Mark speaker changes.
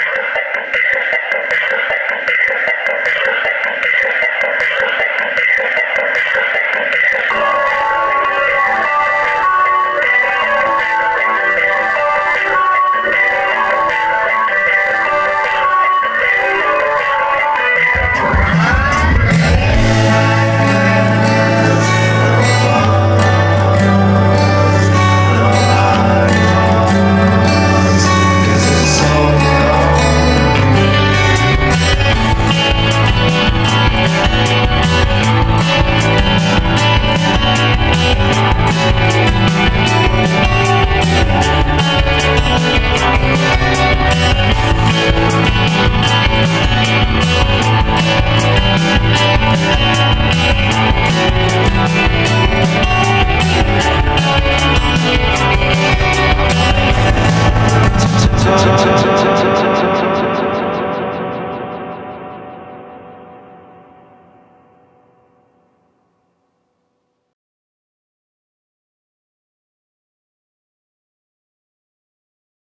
Speaker 1: Yeah.